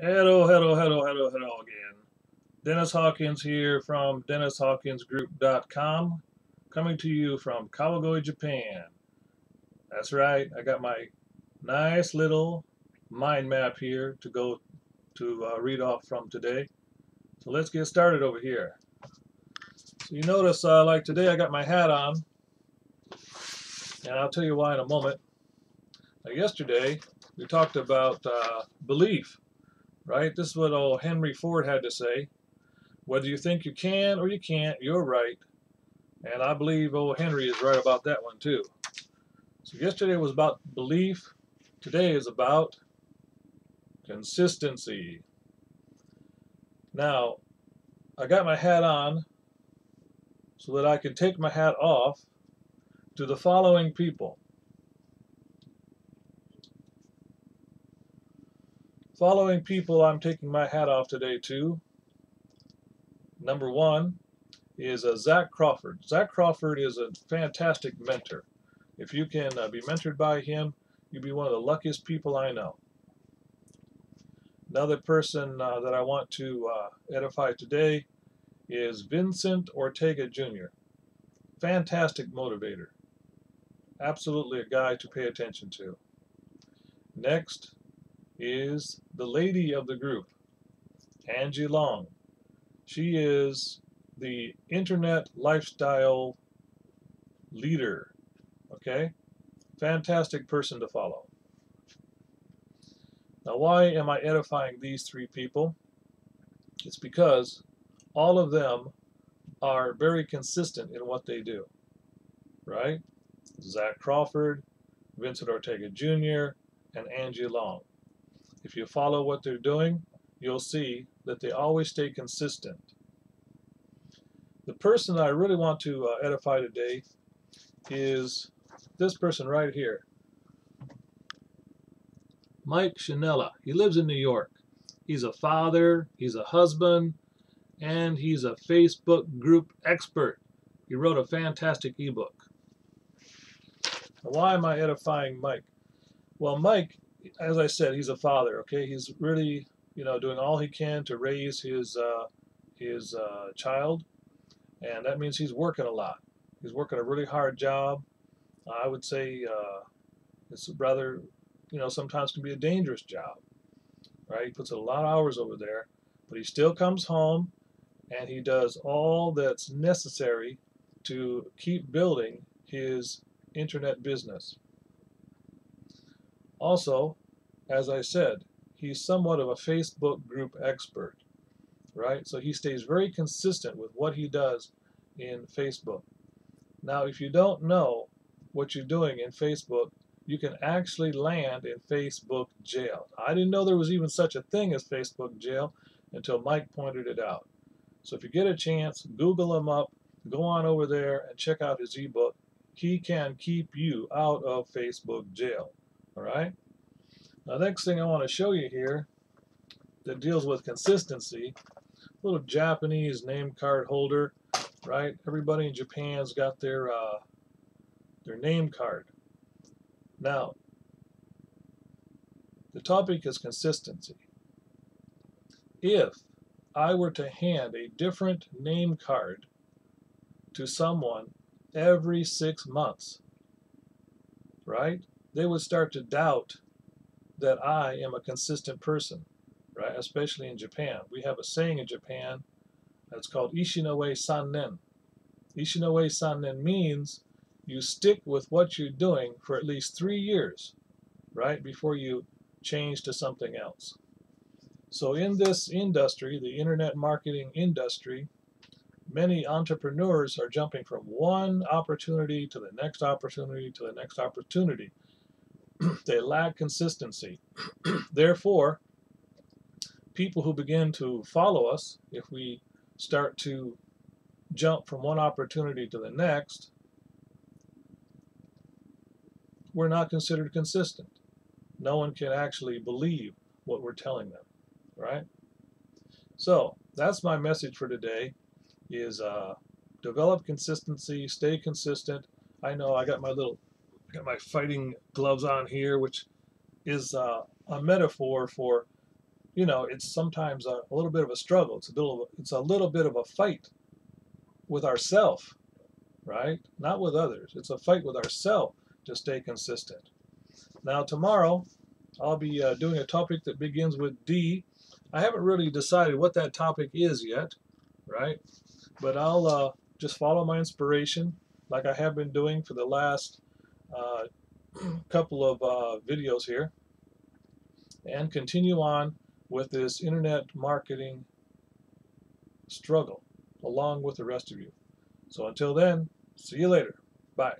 Hello, hello, hello, hello, hello again. Dennis Hawkins here from DennisHawkinsGroup.com, coming to you from Kawagoe, Japan. That's right, I got my nice little mind map here to go to uh, read off from today. So let's get started over here. So you notice, uh, like today, I got my hat on, and I'll tell you why in a moment. Now, yesterday, we talked about uh, belief right? This is what old Henry Ford had to say. Whether you think you can or you can't, you're right. And I believe old Henry is right about that one too. So yesterday was about belief. Today is about consistency. Now, I got my hat on so that I can take my hat off to the following people. Following people I'm taking my hat off today to. Number one is uh, Zach Crawford. Zach Crawford is a fantastic mentor. If you can uh, be mentored by him, you'll be one of the luckiest people I know. Another person uh, that I want to uh, edify today is Vincent Ortega Jr. Fantastic motivator. Absolutely a guy to pay attention to. Next is the lady of the group, Anji Long. She is the internet lifestyle leader. Okay? Fantastic person to follow. Now, why am I edifying these three people? It's because all of them are very consistent in what they do. Right? Zach Crawford, Vincent Ortega Jr., and Anji Long. If you follow what they're doing, you'll see that they always stay consistent. The person that I really want to uh, edify today is this person right here. Mike Schinella. He lives in New York. He's a father, he's a husband, and he's a Facebook group expert. He wrote a fantastic ebook. Why am I edifying Mike? Well, Mike as I said, he's a father. Okay, he's really you know doing all he can to raise his uh, his uh, child, and that means he's working a lot. He's working a really hard job. I would say uh, it's rather you know sometimes can be a dangerous job. Right, he puts a lot of hours over there, but he still comes home and he does all that's necessary to keep building his internet business. Also, as I said, he's somewhat of a Facebook group expert, right? So he stays very consistent with what he does in Facebook. Now, if you don't know what you're doing in Facebook, you can actually land in Facebook jail. I didn't know there was even such a thing as Facebook jail until Mike pointed it out. So if you get a chance, Google him up, go on over there and check out his ebook. He can keep you out of Facebook jail. All right? Now, next thing I want to show you here that deals with consistency, little Japanese name card holder, right? Everybody in Japan's got their uh, their name card. Now, the topic is consistency. If I were to hand a different name card to someone every six months, right, they would start to doubt that I am a consistent person, right? Especially in Japan. We have a saying in Japan that's called Ishinoe Sannen. Ishinoe Sannen means you stick with what you're doing for at least three years, right, before you change to something else. So in this industry, the internet marketing industry, many entrepreneurs are jumping from one opportunity to the next opportunity to the next opportunity they lack consistency. Therefore, people who begin to follow us, if we start to jump from one opportunity to the next, we're not considered consistent. No one can actually believe what we're telling them, right? So that's my message for today is uh, develop consistency, stay consistent. I know I got my little got my fighting gloves on here, which is uh, a metaphor for you know, it's sometimes a, a little bit of a struggle. It's a little, it's a little bit of a fight with ourself, right? Not with others. It's a fight with ourself to stay consistent. Now tomorrow, I'll be uh, doing a topic that begins with D. I haven't really decided what that topic is yet, right? But I'll uh, just follow my inspiration like I have been doing for the last uh, couple of uh, videos here and continue on with this internet marketing struggle along with the rest of you. So until then, see you later. Bye.